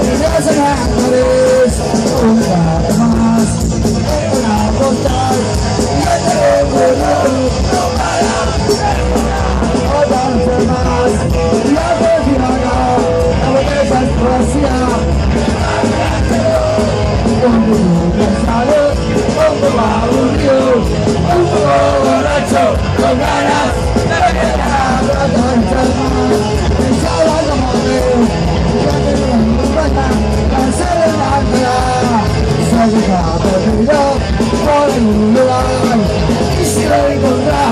إجازة Hãy subscribe cho kênh Ghiền Mì Gõ Để không bỏ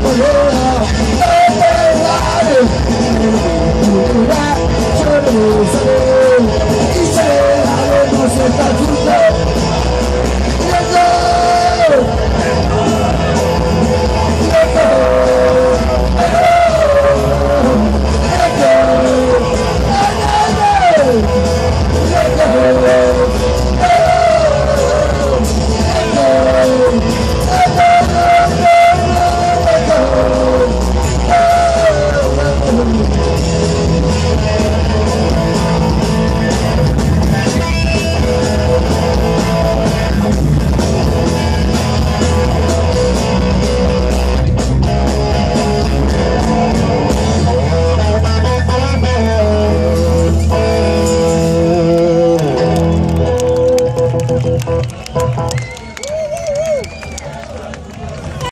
Correia Thank